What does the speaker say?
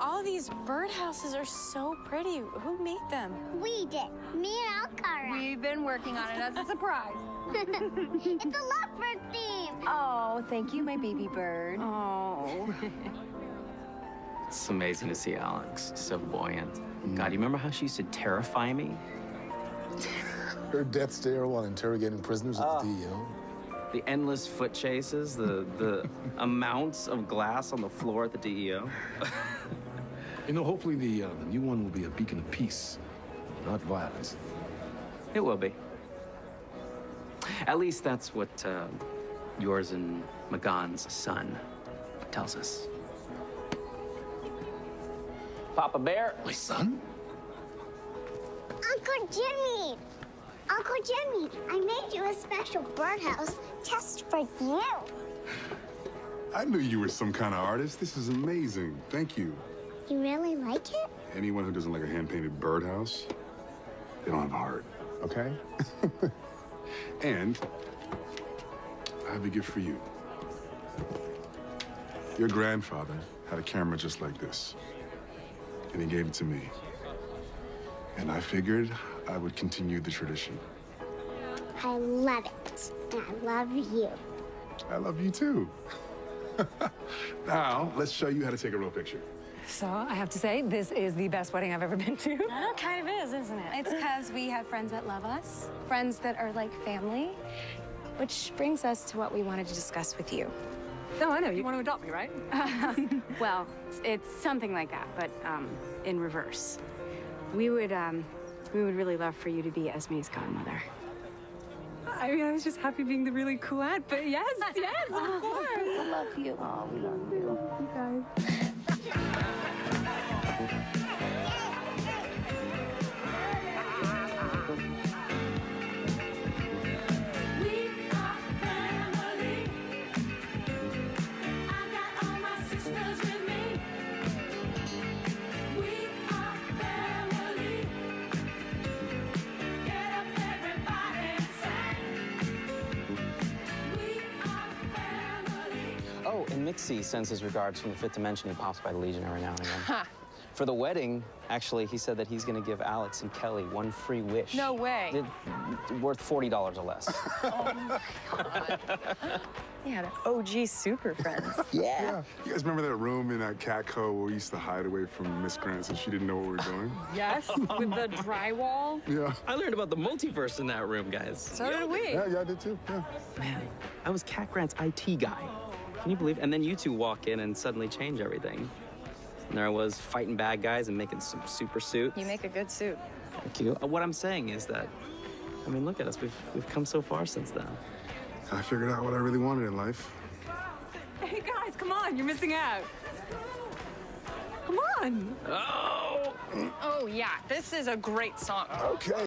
birdhouses are so pretty. Who made them? We did. Me and Alcara. We've been working on it as a surprise. it's a lovebird theme. Oh, thank you, my baby bird. Oh. It's amazing to see Alex so buoyant. God, you remember how she used to terrify me? Her death stare while interrogating prisoners at Ah. the DEO. The endless foot chases, the the amounts of glass on the floor at the DEO. You know, hopefully the, uh, the new one will be a beacon of peace, not violence. It will be. At least that's what uh, yours and M'gann's son tells us. Papa Bear. My son? Uncle Jimmy. Uncle Jimmy, I made you a special birdhouse just for you. I knew you were some kind of artist. This is amazing. Thank you. You really like it? Anyone who doesn't like a hand-painted birdhouse, they don't have a heart, okay? and I have a gift for you. Your grandfather had a camera just like this, and he gave it to me. And I figured I would continue the tradition. I love it. And I love you. I love you too. now, let's show you how to take a real picture. So I have to say, this is the best wedding I've ever been to. I know, kind of is, isn't it? It's because we have friends that love us, friends that are like family, which brings us to what we wanted to discuss with you. No, I know. You want to adopt me, right? Well, it's, it's something like that, but um, in reverse. We would, um, we would really love for you to be Esme's godmother. I mean, I was just happy being the really cool aunt, but yes, yes, of course. I love you. Oh, we love you. You guys. And Mxy sends his regards from the fifth dimension. He pops by the Legion every now and again. For the wedding, actually, he said that he's going to give Alex and Kelly one free wish. No way. It- worth $40 or less. oh, my God. Yeah, the OG super friends. Yeah. You guys remember that room in that CatCo where we used to hide away from Miss Grant so she didn't know what we were doing? Yes, with the drywall. Yeah. I learned about the multiverse in that room, guys. So did we. Yeah, yeah, I did too. Yeah. Man, I was Cat Grant's IT guy. Can you believe? And then you two walk in and suddenly change everything. And there I was fighting bad guys and making some super suits. You make a good suit. Thank you. Uh, What I'm saying is that, I mean, look at us. We've we've come so far since then. I figured out what I really wanted in life. Hey, guys, come on. You're missing out. Come on. Oh! Oh, yeah, this is a great song. Okay.